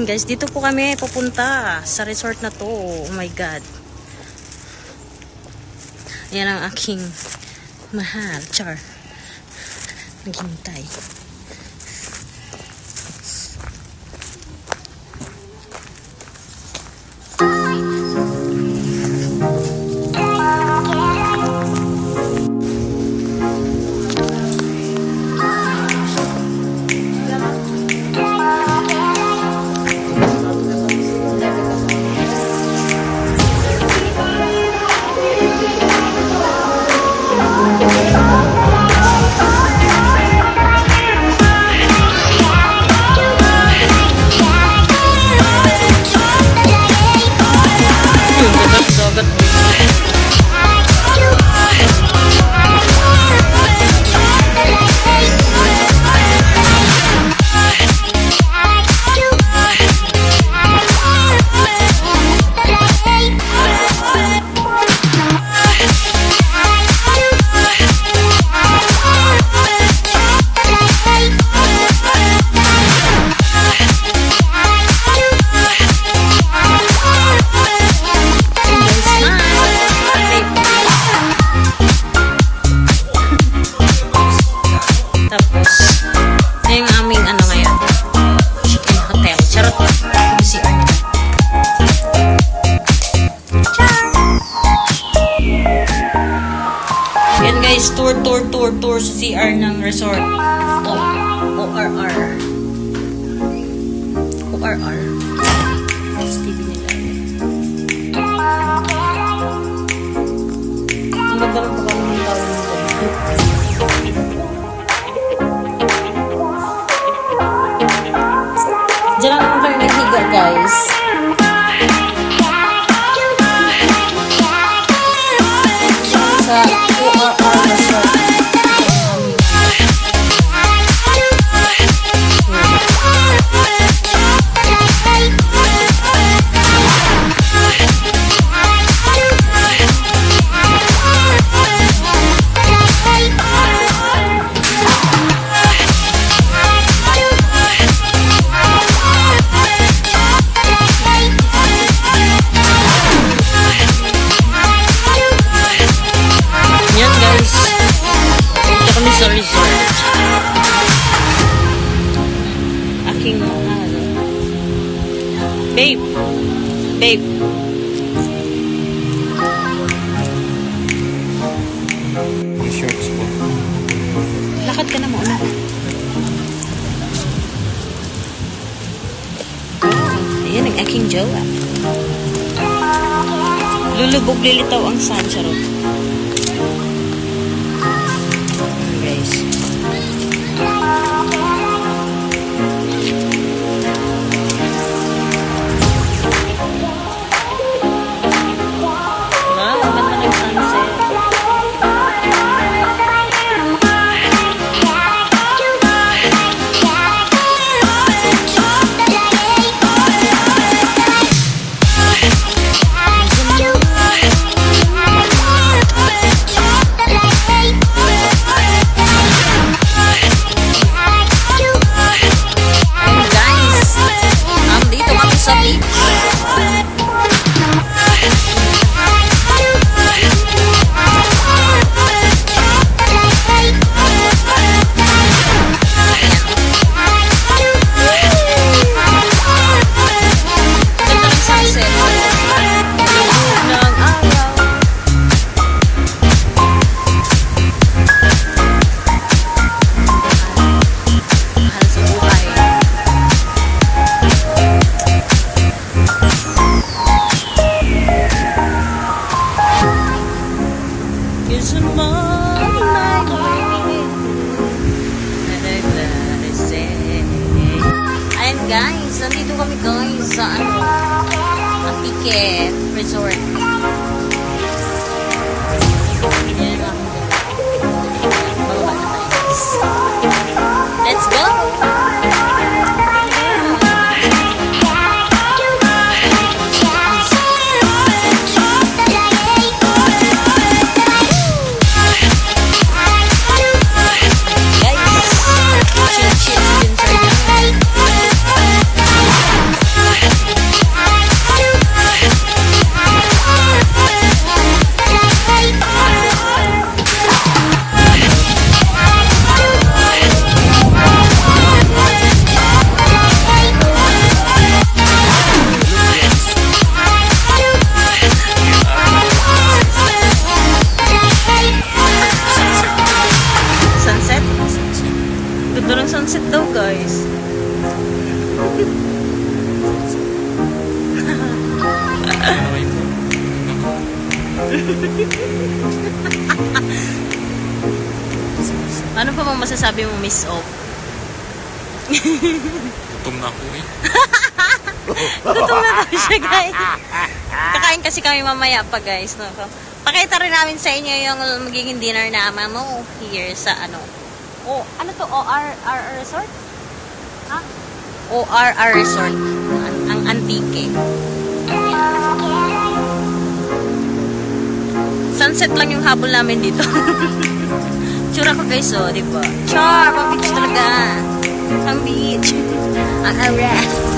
Ayan guys, dito po kami pupunta sa resort na to. Oh my God. Ayan ang aking mahal. Char. Naghintay. ORR. STV nila. Ang ganda ng cake. May shorts. Lakad ka na muna. Oh, ayan ang aking jowa. Lulubog lilitaw ang sun, charot. Market Resort. Ano pa bang masasabi mo, Miss Op? Gutom na ako eh. Gutom na daw siya, guys. Kakain kasi kami mamaya pa, guys. No? Pakita rin namin sa inyo yung magiging dinner namin mo here sa ano. Oh, ano to? ORR Resort? Ha? ORR Resort. Ang, ang antique. Sunset lang yung habol namin dito. Tsura ko guys, oh, di ba? Char, pang beach talaga. Pang beach. Ang arrest.